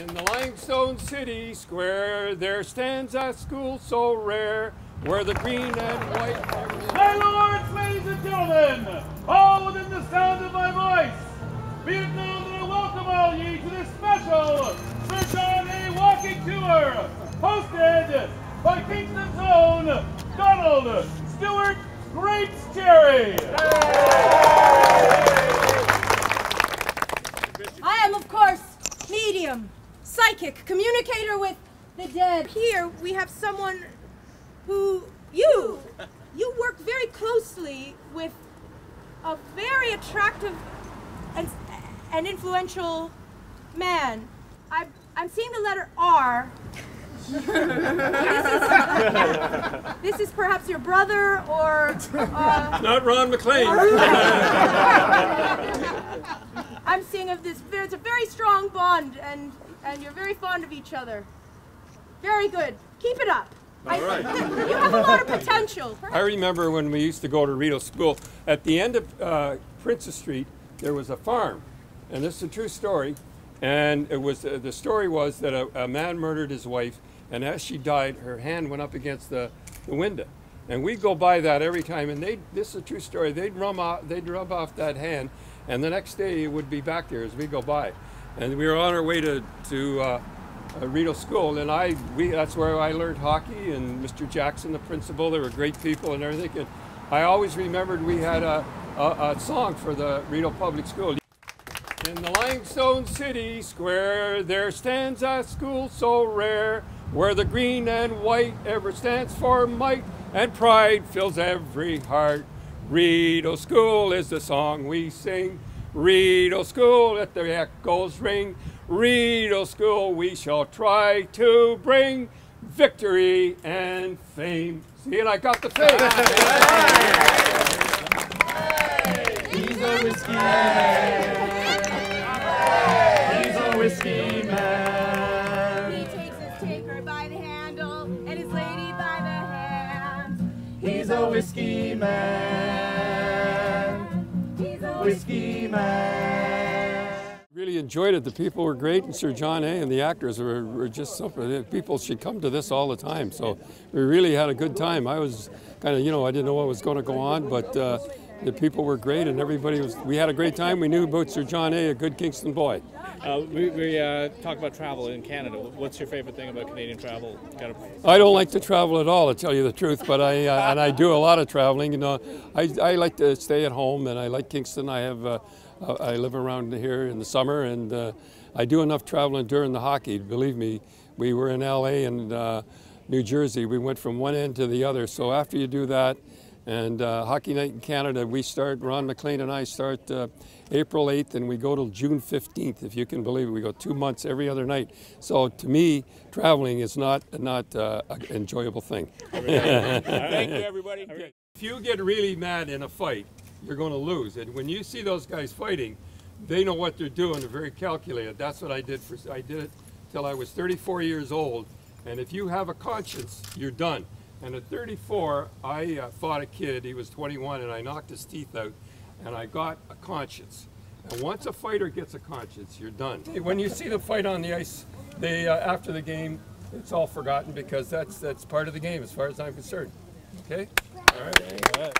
In the limestone city square, there stands a school so rare, where the green and white. My lords, ladies and gentlemen, all within the sound of my voice, be it known that I welcome all ye to this special Sir John A. Walking Tour, hosted by Kingston's own Donald Stewart Grapes Cherry. I am, of course, medium, psychic, communicator with the dead. Here we have someone who you you work very closely with a very attractive and and influential man. I I'm seeing the letter R. this, is, this is perhaps your brother or uh, Not Ron MacLean. I'm seeing of this. There's a very strong bond, and and you're very fond of each other. Very good. Keep it up. I, you have a lot of potential. I remember when we used to go to Rideau School, at the end of uh, Princess Street, there was a farm. And this is a true story. And it was uh, the story was that a, a, man murdered his wife, and as she died, her hand went up against the, the window. And we'd go by that every time, and they this is a true story. They'd rub off, they'd rub off that hand, and the next day it would be back there as we go by. And we were on our way to to uh, uh, Rideau School, and I we that's where I learned hockey. And Mr. Jackson, the principal, they were great people and everything. And I always remembered we had a, a, a song for the Rideau Public School. In the limestone city square, there stands a school so rare, where the green and white ever stands for might, and pride fills every heart. Rideau School is the song we sing. Rideau School, let the echoes ring. Rideau School, we shall try to bring victory and fame. See, and I got the fame. He's a whiskey man. He's a whiskey man. He takes his taker by the handle and his lady by the hand. He's a whiskey man. He's a Whiskey Really enjoyed it. The people were great, and Sir John A. and the actors were, were just something. People should come to this all the time. So we really had a good time. I was kind of, you know, I didn't know what was going to go on, but uh, the people were great, and everybody was. We had a great time. We knew about Sir John A., a good Kingston boy. Uh, we we uh, talk about travel in Canada. What's your favorite thing about Canadian travel? I don't like to travel at all, to tell you the truth, but I uh, and I do a lot of traveling. You know, I, I like to stay at home, and I like Kingston. I have uh, uh, I live around here in the summer, and uh, I do enough traveling during the hockey. Believe me, we were in L.A. and New Jersey. We went from one end to the other. So after you do that, and uh, Hockey Night in Canada, we start. Ron MacLean and I start uh, April 8th, and we go till June 15th. If you can believe it, we go two months every other night. So to me, traveling is not not uh, an enjoyable thing. Thank you, everybody. If you get really mad in a fight, you're going to lose. And when you see those guys fighting, they know what they're doing. They're very calculated. That's what I did for. I did it till I was 34 years old. And if you have a conscience, you're done. And at 34, I uh, fought a kid. He was 21, and I knocked his teeth out. And I got a conscience. And once a fighter gets a conscience, you're done. When you see the fight on the ice, they uh, after the game, it's all forgotten because that's that's part of the game, as far as I'm concerned. Okay. All right.